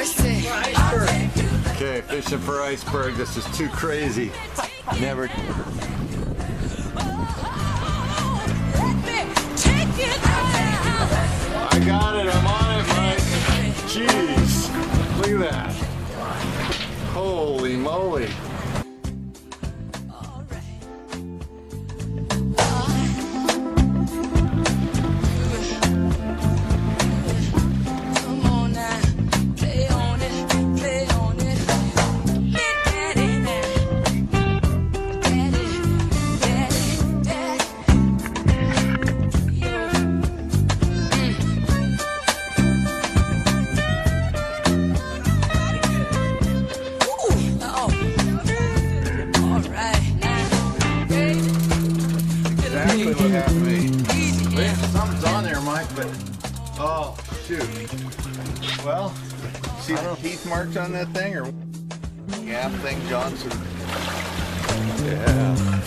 person. Okay, fishing for iceberg. This is too crazy. Never. I got it. I'm on it, Mike. Jeez. Look at that. Holy moly. exactly what happened to me. Something's on there, Mike, but... Oh, shoot. Well, see the teeth marks on that thing, or... Yeah, thing Johnson. Yeah.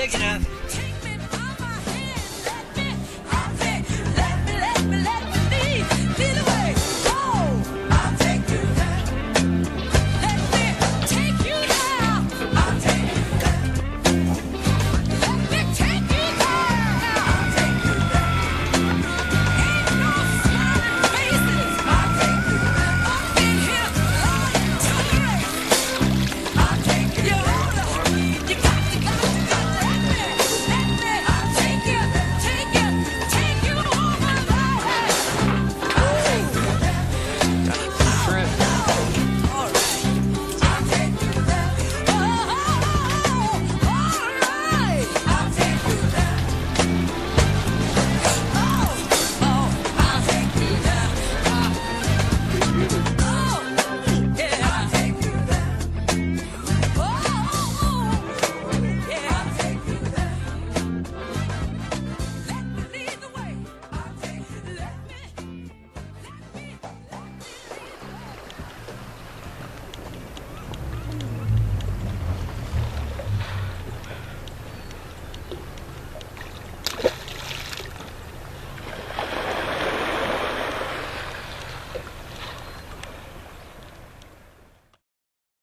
Take it off.